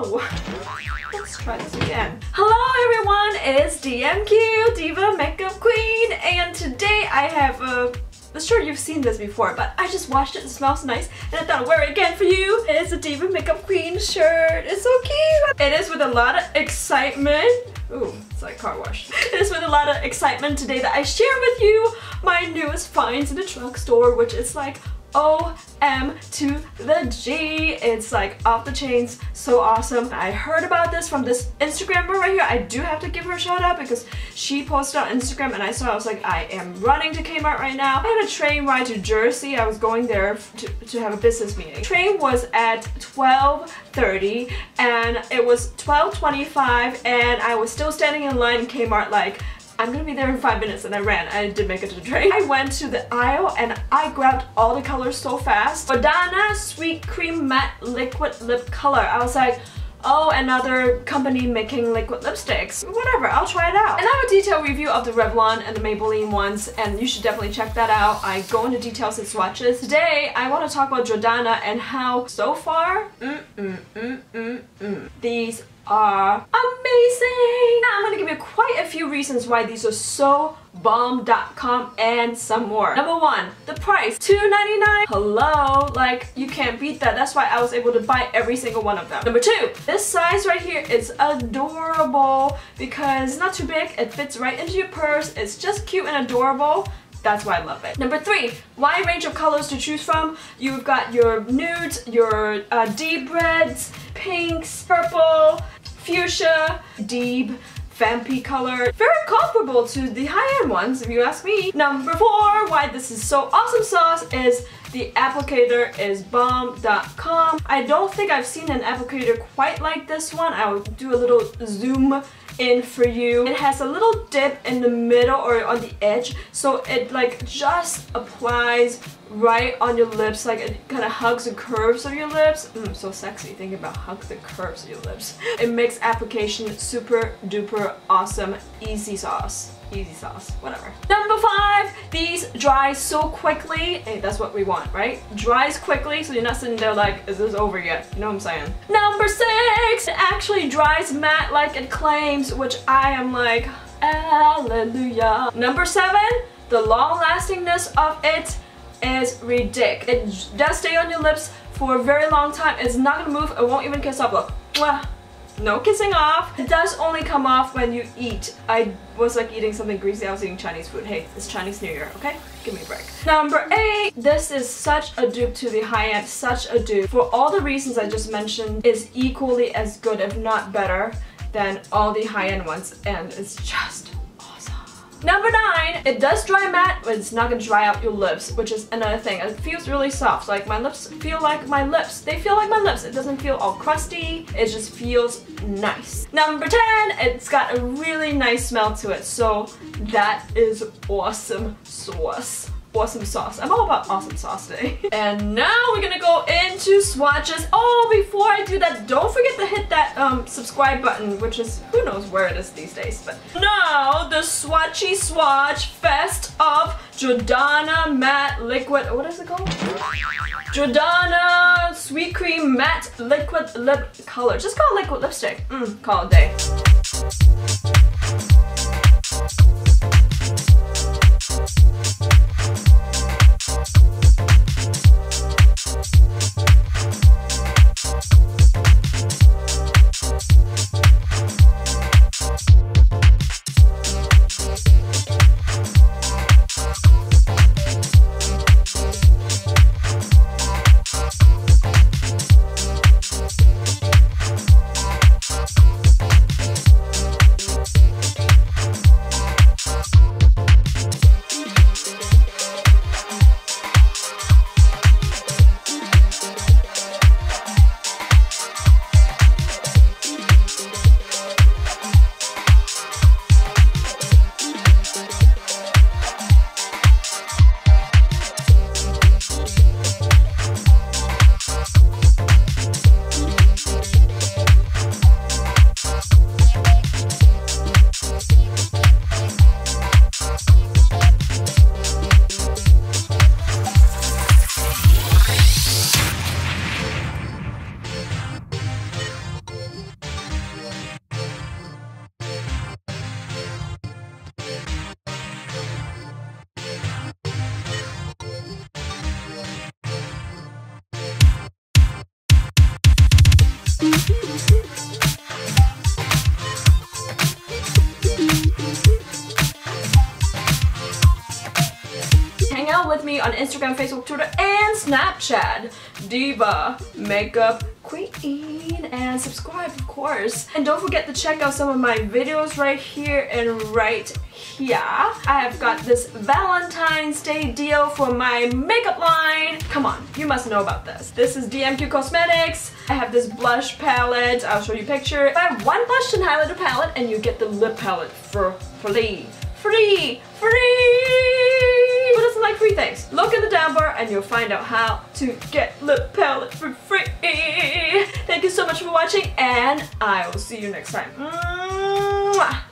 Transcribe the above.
Let's try this again. Hello everyone, it's DMQ, Diva Makeup Queen, and today I have a I'm sure you've seen this before, but I just washed it. It smells nice, and I thought I'd wear it again for you. It's a Diva Makeup Queen shirt. It's so cute. It is with a lot of excitement. Ooh, it's like car wash. It is with a lot of excitement today that I share with you my newest finds in the drugstore, which is like OM to the G. It's like off the chains, so awesome. I heard about this from this Instagrammer right here. I do have to give her a shout out because she posted on Instagram and I saw I was like, I am running to Kmart right now. I had a train ride to Jersey. I was going there to, to have a business meeting. Train was at 12.30 and it was 12.25 and I was still standing in line in Kmart like I'm gonna be there in five minutes and I ran. I did make it to the train. I went to the aisle and I grabbed all the colors so fast. Jordana Sweet Cream Matte Liquid Lip Color. I was like, oh, another company making liquid lipsticks. Whatever, I'll try it out. And I have a detailed review of the Revlon and the Maybelline ones, and you should definitely check that out. I go into details in swatches. Today, I want to talk about Jordana and how, so far, mm, mm, mm, mm, mm, these are amazing! Now I'm gonna give you quite a few reasons why these are so bomb.com and some more. Number one, the price, $2.99. Hello, like you can't beat that. That's why I was able to buy every single one of them. Number two, this size right here is adorable because it's not too big. It fits right into your purse. It's just cute and adorable. That's why I love it. Number three, wide range of colors to choose from. You've got your nudes, your uh, deep reds, pinks, purple, fuchsia, deep, vampy color. Very comparable to the high-end ones, if you ask me. Number four, why this is so awesome sauce is the applicator is bomb.com. I don't think I've seen an applicator quite like this one. I will do a little zoom in for you. It has a little dip in the middle or on the edge so it like just applies right on your lips like it kind of hugs the curves of your lips. Mm, so sexy thinking about hugs the curves of your lips. It makes application super duper awesome easy sauce easy sauce, whatever. Number five, these dry so quickly. Hey, that's what we want, right? Dries quickly so you're not sitting there like, is this over yet? You know what I'm saying? Number six, it actually dries matte like it claims, which I am like, hallelujah. Number seven, the long lastingness of it is ridiculous. It does stay on your lips for a very long time. It's not gonna move. It won't even kiss up. Look. Mwah. No kissing off. It does only come off when you eat. I was like eating something greasy. I was eating Chinese food. Hey, it's Chinese New Year, okay? Give me a break. Number eight. This is such a dupe to the high-end. Such a dupe. For all the reasons I just mentioned, is equally as good, if not better, than all the high-end ones. And it's just Number nine, it does dry matte, but it's not gonna dry out your lips, which is another thing. It feels really soft. Like my lips feel like my lips. They feel like my lips. It doesn't feel all crusty. It just feels nice. Number 10, it's got a really nice smell to it. So that is awesome sauce awesome sauce. I'm all about awesome sauce today. and now we're gonna go into swatches. Oh, before I do that, don't forget to hit that um, subscribe button, which is, who knows where it is these days. But now, the Swatchy Swatch Fest of Jordana Matte Liquid, what is it called? Jordana Sweet Cream Matte Liquid Lip Color. Just call it liquid lipstick. Mm, call it day. Hang out with me on Instagram, Facebook, Twitter, and Snapchat. Diva Makeup Queen. And subscribe, of course. And don't forget to check out some of my videos right here and right here. I have got this Valentine's Day deal for my makeup line. Come on, you must know about this. This is DMQ Cosmetics. I have this blush palette. I'll show you a picture. Have one blush and highlighter palette and you get the lip palette for free. Free! Free! Like free things? Look in the down bar and you'll find out how to get lip palette for free. So much for watching and I will see you next time. Mwah!